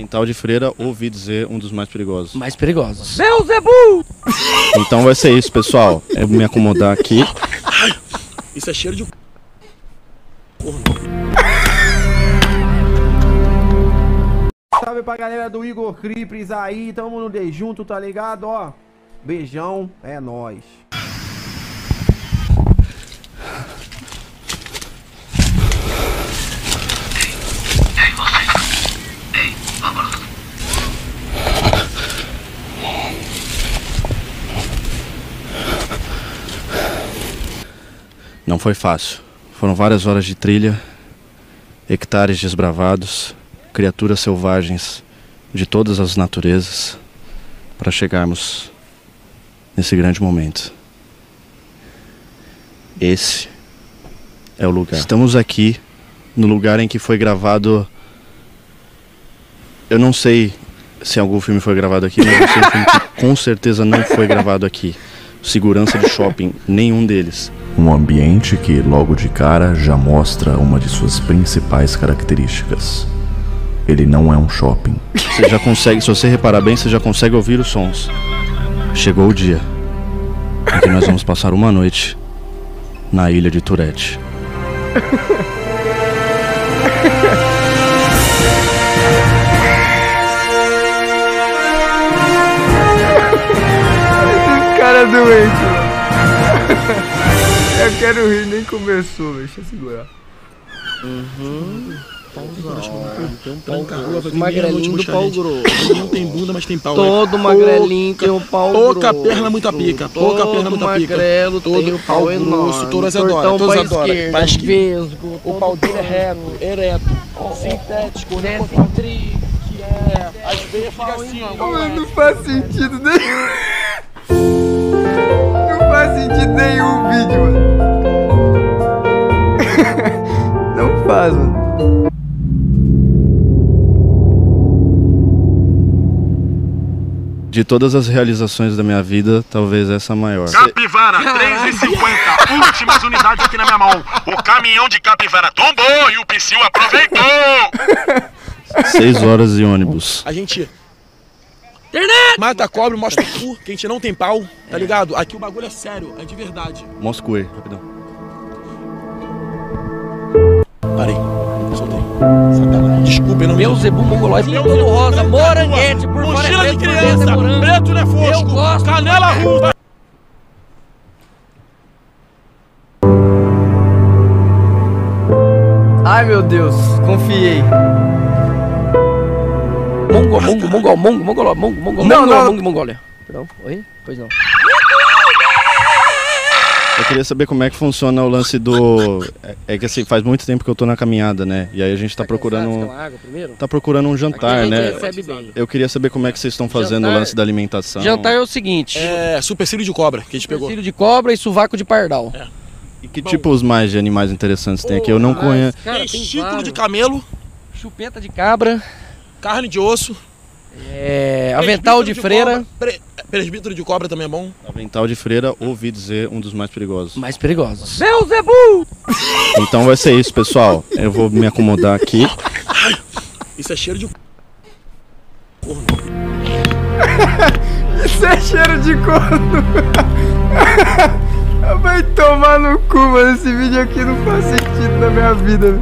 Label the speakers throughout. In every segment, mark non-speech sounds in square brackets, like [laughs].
Speaker 1: Avental de Freira, ouvi dizer, um dos mais perigosos.
Speaker 2: Mais perigosos.
Speaker 3: Meu Zebu!
Speaker 1: Então vai ser isso, pessoal. Eu vou me acomodar aqui.
Speaker 4: Isso é cheiro de.
Speaker 3: Salve pra galera do Igor Cripres aí, tamo no D junto, tá ligado? Ó, beijão, é nóis.
Speaker 1: Não foi fácil. Foram várias horas de trilha, hectares desbravados, criaturas selvagens de todas as naturezas para chegarmos nesse grande momento. Esse é o lugar. Estamos aqui no lugar em que foi gravado. Eu não sei se algum filme foi gravado aqui, mas eu sei um filme que com certeza não foi gravado aqui. Segurança de shopping, [laughs] nenhum deles.
Speaker 5: Um ambiente que, logo de cara, já mostra uma de suas principais características. Ele não é um shopping.
Speaker 1: Você já consegue, se você reparar bem, você já consegue ouvir os sons. Chegou o dia em que nós vamos passar uma noite na ilha de Tourette. [laughs]
Speaker 3: Cara doente, mano. [laughs] Eu quero rir, nem começou, deixa eu segurar.
Speaker 4: Magrelinho
Speaker 2: do pau
Speaker 4: grosso. Não tem bunda, mas tem pau.
Speaker 2: Todo magrelinho tem o pau
Speaker 4: Pouca
Speaker 2: grosso.
Speaker 4: perna, muita pica. Pouca perna, muita pica.
Speaker 2: magrelo
Speaker 4: Todo
Speaker 2: tem o
Speaker 4: pau
Speaker 2: pau
Speaker 4: grosso,
Speaker 2: enorme.
Speaker 4: todas adoram, todas adoram. Pra esquerda. O pau dele é reto, ereto, sintético, né? Que é. As veias ficam assim, ó.
Speaker 3: não faz sentido nenhum. [laughs] Não faz sentido nenhum o vídeo, mano. [laughs] Não faz, mano.
Speaker 1: De todas as realizações da minha vida, talvez essa a maior.
Speaker 6: Capivara, 3,50. Últimas unidades aqui na minha mão. O caminhão de capivara tombou e o Psyu aproveitou. [laughs]
Speaker 1: Seis horas de ônibus.
Speaker 4: A gente. Mata a cobra, mostra o cu, que a gente não tem pau, tá ligado? Aqui o bagulho é sério, é de verdade.
Speaker 1: Moscou, rapidão.
Speaker 4: Parei. Soltei. Sacanagem. Desculpa, eu não
Speaker 2: Meu Zebu mongolóide
Speaker 4: Meu
Speaker 2: todo
Speaker 4: Zebu,
Speaker 2: rosa, moranguete, por é
Speaker 4: Mochila de
Speaker 2: é
Speaker 4: criança,
Speaker 2: morango.
Speaker 4: preto não é fosco.
Speaker 2: Eu gosto.
Speaker 4: Canela ruda.
Speaker 3: Ai, meu Deus, confiei.
Speaker 2: Mongo, mongo, mongo, mongo, mongo, mongo, mongo,
Speaker 3: Não,
Speaker 2: mongo,
Speaker 3: não.
Speaker 2: mongo, mongólia. Perdão, oi? Pois não.
Speaker 1: Eu queria saber como é que funciona o lance do. É, é que assim, faz muito tempo que eu tô na caminhada, né? E aí a gente tá procurando.
Speaker 2: Uma água primeiro?
Speaker 1: Tá procurando um jantar, né?
Speaker 2: recebe bem.
Speaker 1: Eu queria saber como é que vocês estão fazendo o
Speaker 2: Jantar-
Speaker 1: lance da alimentação.
Speaker 2: Jantar é o seguinte.
Speaker 4: É, supercílio de cobra, que a gente pegou.
Speaker 2: Cílio de cobra e sovaco de pardal.
Speaker 1: E que tipos mais de animais interessantes tem aqui? Eu não conheço.
Speaker 2: Cara, tem
Speaker 4: Testículo de camelo,
Speaker 2: Chupeta de cabra,
Speaker 4: carne de osso.
Speaker 2: é, avental de freira.
Speaker 4: cobra, pre- presbítero de cobra também é bom.
Speaker 1: Avental de Freira, ouvi dizer, um dos mais perigosos.
Speaker 2: Mais perigosos.
Speaker 3: Meu Zebu!
Speaker 1: Então vai ser isso, pessoal. Eu vou me acomodar aqui.
Speaker 4: Isso é cheiro de.
Speaker 3: Isso é cheiro de corno. Vai tomar no cu, mano. Esse vídeo aqui não faz sentido na minha vida.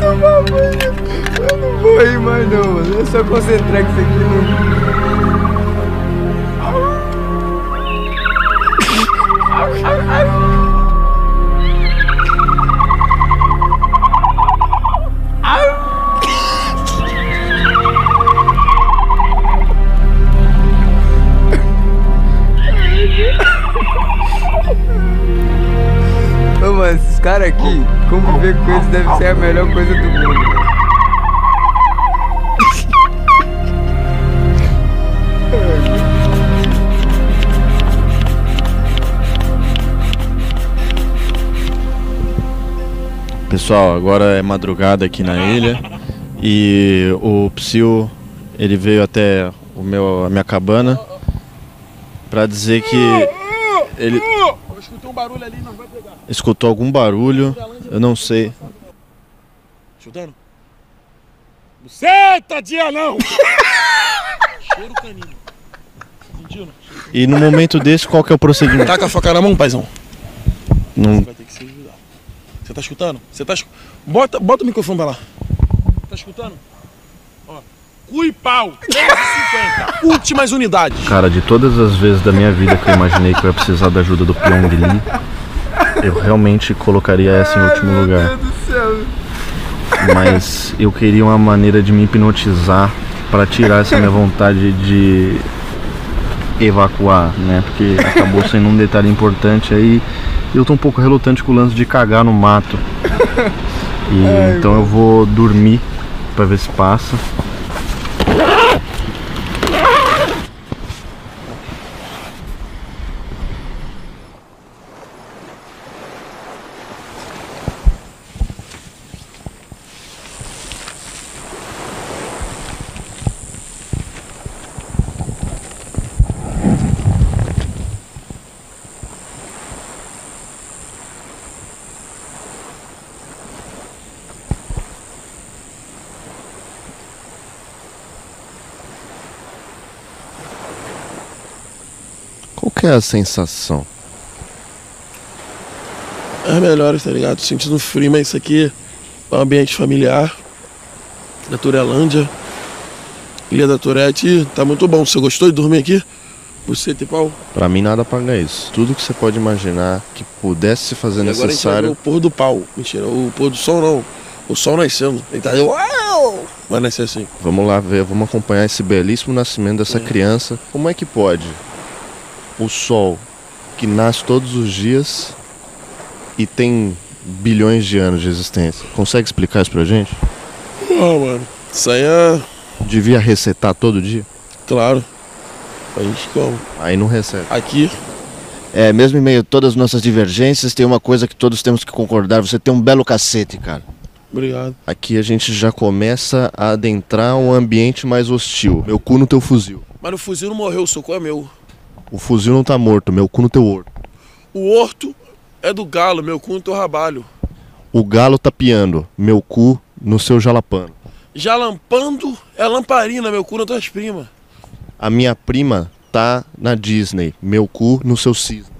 Speaker 3: Vai tomar banho. Eu não vou rir mais não, mano. É só concentrar que isso aqui não. Ô, mano, esses caras aqui, conviver com eles deve ser a melhor coisa do mundo.
Speaker 1: Pessoal, agora é madrugada aqui na ilha e o Psyu ele veio até o meu, a minha cabana pra dizer que ele
Speaker 4: Eu escutei um barulho ali, não vai pegar.
Speaker 7: Escutou algum barulho? Eu não sei.
Speaker 4: Chutando? Buceta de anão! Cheiro canino. Sentindo?
Speaker 7: E no momento desse, qual que é o procedimento?
Speaker 4: Tá com a faca na mão, paizão?
Speaker 7: Não,
Speaker 4: Vai ter que se ajudar. Você tá escutando? Você tá escu- Bota, bota o microfone pra lá. Tá escutando? Ó. Cu e pau. 3,50. Últimas unidades.
Speaker 5: Cara, de todas as vezes da minha vida que eu imaginei que eu ia precisar da ajuda do Pyong Lee, eu realmente colocaria essa em último lugar. Mas eu queria uma maneira de me hipnotizar para tirar essa minha vontade de evacuar, né? Porque acabou sendo um detalhe importante aí. Eu tô um pouco relutante com o lance de cagar no mato. E então eu vou dormir para ver se passa.
Speaker 7: Que é a sensação?
Speaker 4: As melhores, tá ligado? Sentindo frio, mas isso aqui é um ambiente familiar. Da Turelândia. Ilha da Turete. Tá muito bom. Você gostou de dormir aqui? Você e pau.
Speaker 7: Pra mim nada paga isso. Tudo que você pode imaginar que pudesse fazer
Speaker 4: E agora a gente vai ver
Speaker 7: necessário.
Speaker 4: o pôr do pau. Mentira, o pôr do sol não. O sol nascendo. Ele tá. Uau! Vai nascer assim.
Speaker 7: Vamos lá ver, vamos acompanhar esse belíssimo nascimento dessa
Speaker 4: É.
Speaker 7: criança. Como é que pode o sol que nasce todos os dias e tem bilhões de anos de existência? Consegue explicar isso pra gente?
Speaker 4: Ah, mano. Isso aí é.
Speaker 7: Devia resetar todo dia?
Speaker 4: Claro. A gente como.
Speaker 7: Aí não recebe.
Speaker 4: Aqui.
Speaker 1: É, mesmo em meio a todas as nossas divergências, tem uma coisa que todos temos que concordar. Você tem um belo cacete, cara.
Speaker 4: Obrigado.
Speaker 7: Aqui a gente já começa a adentrar um ambiente mais hostil. Meu cu no teu fuzil.
Speaker 4: Mas o fuzil não morreu, o soco é meu.
Speaker 7: O fuzil não tá morto, meu cu no teu horto.
Speaker 4: O horto é do galo, meu cu no teu rabalho.
Speaker 7: O galo tá piando, meu cu no seu jalapano.
Speaker 4: Já lampando é lamparina, meu cu nas tuas primas.
Speaker 7: A minha prima tá na Disney, meu cu no seu cisne.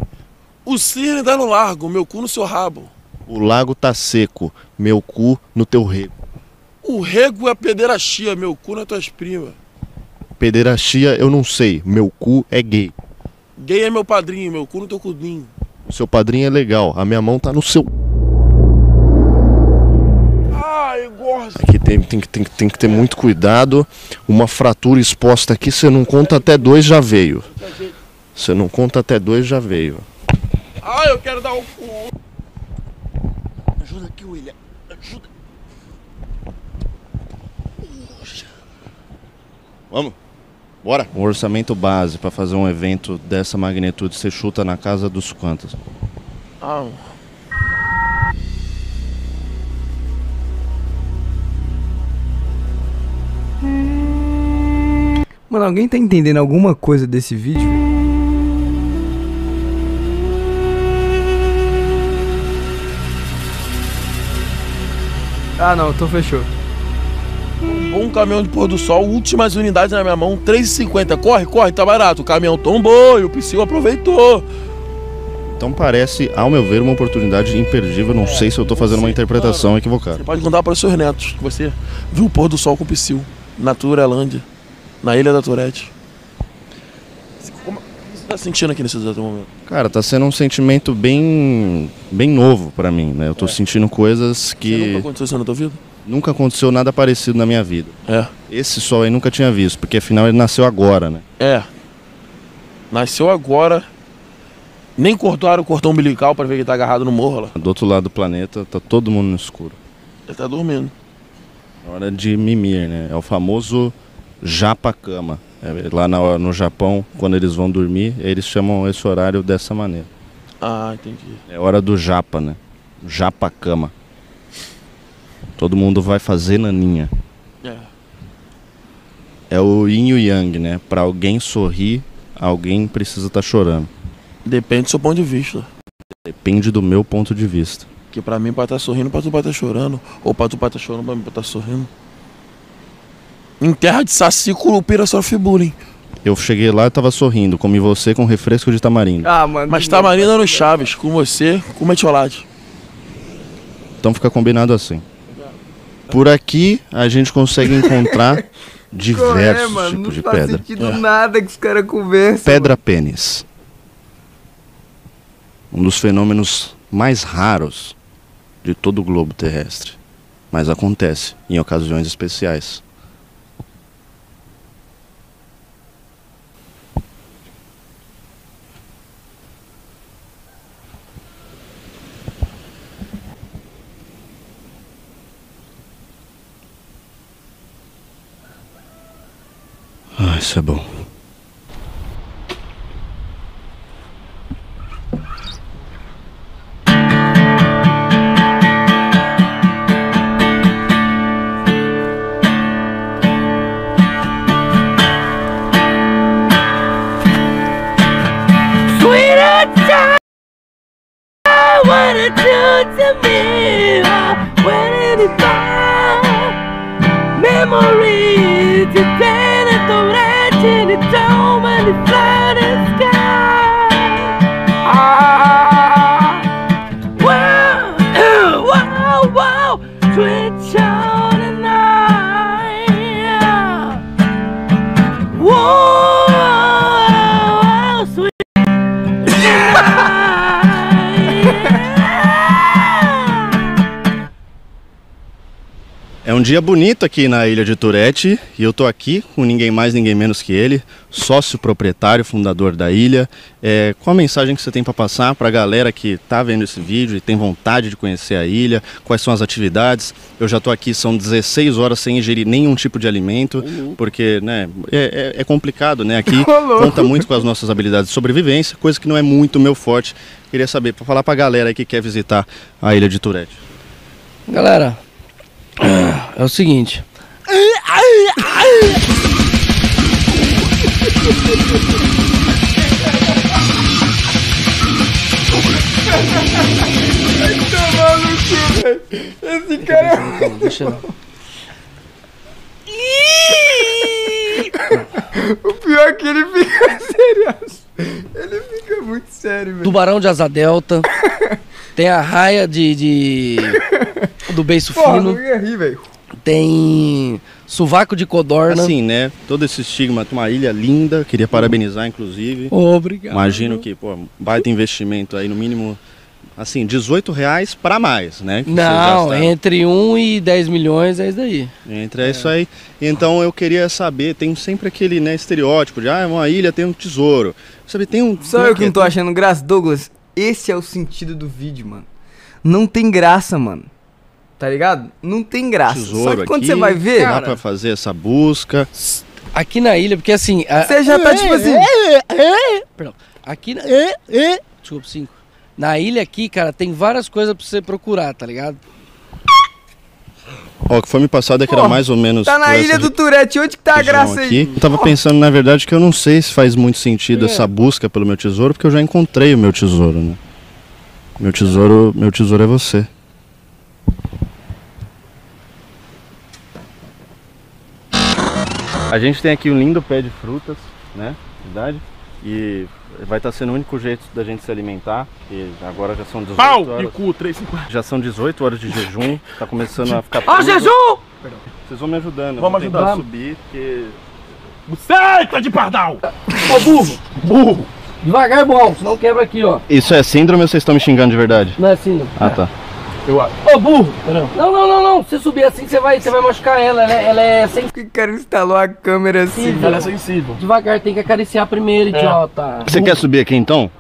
Speaker 4: O cisne tá no largo, meu cu no seu rabo.
Speaker 7: O lago tá seco, meu cu no teu rego.
Speaker 4: O rego é pederastia, meu cu nas tuas primas.
Speaker 7: Pederastia eu não sei, meu cu é gay.
Speaker 4: Gay é meu padrinho, meu cu no teu cudinho.
Speaker 7: O seu padrinho é legal, a minha mão tá no seu.
Speaker 4: Ai, gosto.
Speaker 7: Aqui tem, tem, que- tem, tem que ter muito cuidado. Uma fratura exposta aqui, você não conta até dois, já veio. Você não conta até dois, já veio.
Speaker 4: Ai, eu quero dar o cu. Ajuda aqui, William. Ajuda.
Speaker 7: Vamos? Bora. O orçamento base para fazer um evento dessa magnitude, você chuta na casa dos quantos?
Speaker 4: Ah,
Speaker 3: Mano, alguém tá entendendo alguma coisa desse vídeo? Ah, não, então fechou.
Speaker 4: Um caminhão de pôr do sol, últimas unidades na minha mão, 3,50. Corre, corre, tá barato. O caminhão tombou e o Psyu aproveitou.
Speaker 7: Então parece, ao meu ver, uma oportunidade imperdível. Não sei se eu tô fazendo uma interpretação equivocada.
Speaker 4: Você pode contar para os seus netos que você viu o pôr do sol com o Psyu na Turelândia, na Ilha da Turete. Como o que você tá sentindo aqui nesse exato momento?
Speaker 7: Cara, tá sendo um sentimento bem bem novo pra mim, né? Eu tô sentindo coisas
Speaker 4: Você nunca
Speaker 7: que
Speaker 4: aconteceu isso na tua vida?
Speaker 7: Nunca aconteceu nada parecido na minha vida.
Speaker 4: É.
Speaker 7: Esse sol aí nunca tinha visto, porque afinal ele nasceu agora, né?
Speaker 4: É. Nasceu agora. Nem cortaram o cordão umbilical para ver que ele tá agarrado no morro lá.
Speaker 7: Do outro lado do planeta tá todo mundo no escuro.
Speaker 4: Ele tá dormindo.
Speaker 7: É hora de mimir, né? É o famoso japa-cama. É, lá na- no Japão, quando eles vão dormir, eles chamam esse horário dessa maneira.
Speaker 4: Ah, entendi.
Speaker 7: É hora do japa, né? Japa-cama. Todo mundo vai fazer naninha.
Speaker 4: É.
Speaker 7: É o yin e o yang, né? Pra alguém sorrir, alguém precisa estar chorando.
Speaker 4: Depende do seu ponto de vista.
Speaker 1: Depende do meu ponto de vista.
Speaker 4: Que pra mim pode estar sorrindo, pra tu pode estar chorando. Ou pra tu pode estar chorando, pra mim pode estar sorrindo. Em terra de saci, curupira sofre bullying.
Speaker 1: Eu cheguei lá e tava sorrindo, comi você com refresco de tamarindo.
Speaker 3: Ah, mano.
Speaker 4: Mas tamarindo no Chaves, com você, com metiolate.
Speaker 1: Então fica combinado assim. Por aqui a gente consegue encontrar [laughs] diversos
Speaker 3: é, mano,
Speaker 1: tipos
Speaker 3: não
Speaker 1: de
Speaker 3: faz
Speaker 1: pedra.
Speaker 3: sentido nada que os caras conversam.
Speaker 1: Pedra pênis. Um dos fenômenos mais raros de todo o globo terrestre. Mas acontece em ocasiões especiais. Ah, isso dia bonito aqui na ilha de Turete e eu tô aqui com ninguém mais, ninguém menos que ele, sócio proprietário, fundador da ilha. É, qual a mensagem que você tem para passar para a galera que tá vendo esse vídeo e tem vontade de conhecer a ilha? Quais são as atividades? Eu já tô aqui, são 16 horas sem ingerir nenhum tipo de alimento, porque né, é, é- é complicado, né? Aqui [laughs] conta muito com as nossas habilidades de sobrevivência, coisa que não é muito meu forte. Queria saber, para falar para a galera aí que quer visitar a ilha de Turete.
Speaker 2: Galera, é o seguinte.
Speaker 3: Esse cara
Speaker 2: Calma, deixa eu...
Speaker 3: O pior é que ele fica [laughs] seriaço. Ele fica muito sério, velho.
Speaker 2: Tubarão de asa delta. Tem a raia de. de- [laughs] do beiço
Speaker 3: Porra, não
Speaker 2: fino.
Speaker 3: ia rir, velho.
Speaker 2: Tem sovaco de codorna.
Speaker 1: Assim, né? Todo esse estigma, uma ilha linda, queria parabenizar, inclusive.
Speaker 2: Obrigado.
Speaker 1: Imagino que, pô, baita investimento aí, no mínimo, assim, 18 reais pra mais, né? que
Speaker 2: Não, entre 1 e 10 milhões é isso daí.
Speaker 1: Entre é isso aí. Então eu queria saber, tem sempre aquele né, estereótipo de, ah, uma ilha tem um tesouro. Sabe, tem um...
Speaker 3: Só
Speaker 1: é
Speaker 3: eu que não tô
Speaker 1: é?
Speaker 3: achando graça. Douglas, esse é o sentido do vídeo, mano. Não tem graça, mano. Tá ligado? Não tem graça.
Speaker 1: Tesouro
Speaker 3: Só que quando
Speaker 1: aqui,
Speaker 3: você vai ver,
Speaker 1: Dá pra fazer essa busca.
Speaker 2: Aqui na ilha, porque assim. a-
Speaker 3: você já tá tipo assim.
Speaker 2: Perdão. Aqui na. Desculpa, cinco. Na ilha aqui, cara, tem várias coisas pra você procurar, tá ligado?
Speaker 1: Ó, o que foi me passado é que era mais ou menos...
Speaker 3: Tá na ilha do Turete, onde que tá a graça
Speaker 1: aqui.
Speaker 3: aí?
Speaker 1: Eu tava pensando, na verdade, que eu não sei se faz muito sentido essa busca pelo meu tesouro, porque eu já encontrei o meu tesouro, né? Meu tesouro, meu tesouro é você. A gente tem aqui um lindo pé de frutas, né? Verdade? E vai estar sendo o único jeito da gente se alimentar. E agora já são 18
Speaker 6: Pau e
Speaker 1: horas.
Speaker 6: cu, 350.
Speaker 1: Já são 18 horas de jejum. Tá começando a ficar.
Speaker 8: Ó,
Speaker 1: tudo.
Speaker 8: jejum!
Speaker 1: Vocês vão me ajudando. eu
Speaker 6: Vamos ajudar.
Speaker 1: subir, porque
Speaker 6: Buceta de pardal!
Speaker 2: Ô, burro!
Speaker 6: Burro!
Speaker 2: Devagar, bom, senão quebra aqui, ó.
Speaker 1: Isso é síndrome ou vocês estão me xingando de verdade?
Speaker 2: Não é não.
Speaker 1: Ah, tá.
Speaker 6: Eu acho.
Speaker 2: Ô, burro! Não, não, não, não. Se subir assim, você vai, você vai machucar ela. Ela é, ela é
Speaker 3: Por que o cara instalou a câmera assim?
Speaker 2: sensível.
Speaker 6: Ela é sensível.
Speaker 2: Devagar, tem que acariciar primeiro, idiota.
Speaker 1: Você quer subir aqui então?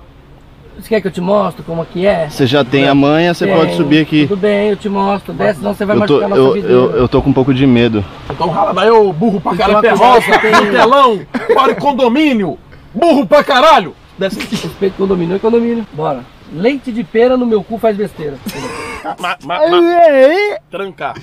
Speaker 2: Você quer que eu te mostre como que é?
Speaker 1: Você já tem a manha, você pode subir aqui.
Speaker 2: Tudo bem, eu te mostro. Desce, senão você vai
Speaker 1: Eu tô,
Speaker 2: machucar nossa
Speaker 1: eu,
Speaker 2: vida.
Speaker 1: eu, eu tô com um pouco de medo.
Speaker 6: Então rala daí, ô burro pra caralho,
Speaker 2: que
Speaker 6: pé
Speaker 2: tomar
Speaker 6: rosa,
Speaker 2: cuidado, tem-
Speaker 6: telão, para o condomínio, burro pra caralho! Desce aqui.
Speaker 2: Respeito condomínio é condomínio. Bora. Leite de pera no meu cu faz besteira.
Speaker 6: Ma, ma, ma. Trancar.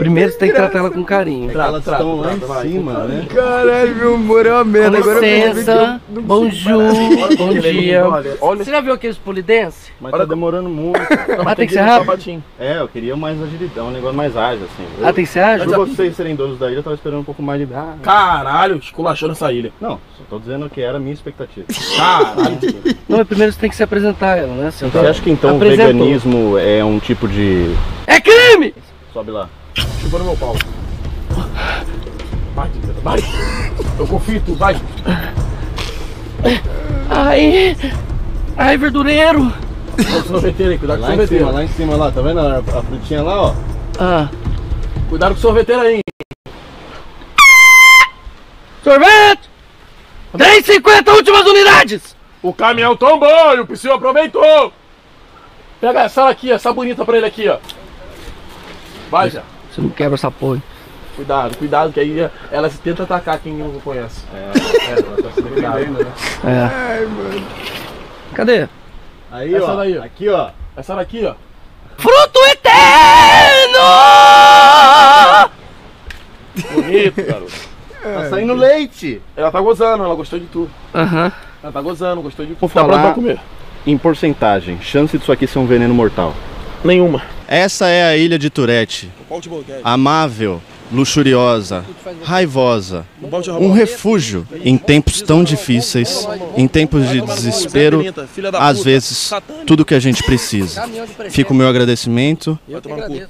Speaker 2: Primeiro você tem que tratar ela com carinho.
Speaker 1: Elas estão lá em cima, né?
Speaker 3: Caralho, meu humor é uma merda.
Speaker 2: Com
Speaker 3: Agora
Speaker 2: licença,
Speaker 3: eu não
Speaker 2: bonjour, bom dia.
Speaker 4: Olha,
Speaker 2: Você já viu aqueles polidense?
Speaker 1: Mas tá demorando muito.
Speaker 2: Ah, tem que ser rápido?
Speaker 1: É, eu queria mais agilidade, um negócio mais ágil, assim. Eu,
Speaker 2: Ah, tem que ser ágil?
Speaker 1: Por vocês serem donos da ilha, eu tava esperando um pouco mais de. Ah,
Speaker 4: Caralho, esculachando essa ilha.
Speaker 1: Não, só tô dizendo que era a minha expectativa.
Speaker 4: Caralho.
Speaker 2: Não, mas primeiro você tem que se apresentar ela, né? Você
Speaker 1: Você acha que então o veganismo é um tipo de.
Speaker 2: É crime!
Speaker 1: Sobe lá.
Speaker 4: No meu pau. Vai, vai. Eu confio em tu, vai.
Speaker 2: Ai, ai, verdureiro.
Speaker 4: Cuidado com o sorveteiro aí, cuidado com o
Speaker 1: Lá em
Speaker 4: sorveteiro.
Speaker 1: cima, lá em cima, lá, tá vendo a, a frutinha lá, ó?
Speaker 2: Ah,
Speaker 4: Cuidado com o sorveteiro aí.
Speaker 2: sorvete! 3,50 últimas unidades!
Speaker 4: O caminhão tombou e o Psyu aproveitou. Pega essa aqui, essa bonita pra ele aqui, ó. Vai, já.
Speaker 2: Você não quebra essa porra.
Speaker 4: Cuidado, cuidado, que aí ela tenta atacar quem não conhece. É, ela tá se defendendo, né? [laughs]
Speaker 2: É. Cadê?
Speaker 1: Aí,
Speaker 4: Essa
Speaker 1: ó.
Speaker 4: daí, ó.
Speaker 1: Aqui, ó.
Speaker 4: Essa daqui, ó.
Speaker 2: Fruto eterno!
Speaker 4: Bonito, garoto.
Speaker 1: Tá saindo leite.
Speaker 4: Ela tá gozando, ela gostou de tudo.
Speaker 2: Aham.
Speaker 4: Ela tá gozando, gostou de tudo.
Speaker 1: Vou
Speaker 4: Tá
Speaker 1: falar-
Speaker 4: pra comer.
Speaker 1: Em porcentagem, chance disso aqui ser um veneno mortal.
Speaker 4: Nenhuma.
Speaker 1: Essa é a ilha de Turete. Amável, luxuriosa, raivosa. Um refúgio em tempos tão difíceis, em tempos de desespero, às vezes tudo que a gente precisa. Fica o meu agradecimento,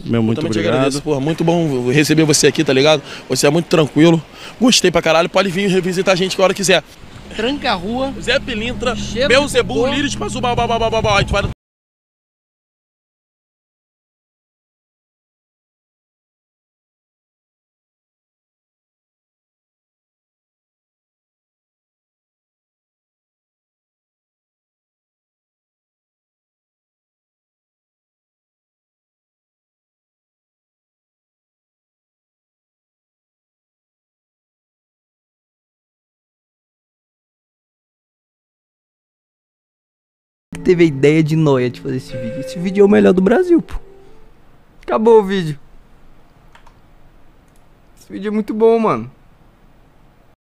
Speaker 1: meu muito obrigado.
Speaker 4: porra. Muito bom receber você aqui, tá ligado? Você é muito tranquilo. Gostei pra caralho. Pode vir revisitar a gente que hora quiser.
Speaker 2: Tranca a rua.
Speaker 4: Zé Pilintra, Beuzebu,
Speaker 2: cocô.
Speaker 4: Líris, Pazuba, babá, babá. Vai
Speaker 3: Teve a ideia de noia de fazer esse vídeo. Esse vídeo é o melhor do Brasil, pô. Acabou o vídeo. Esse vídeo é muito bom, mano.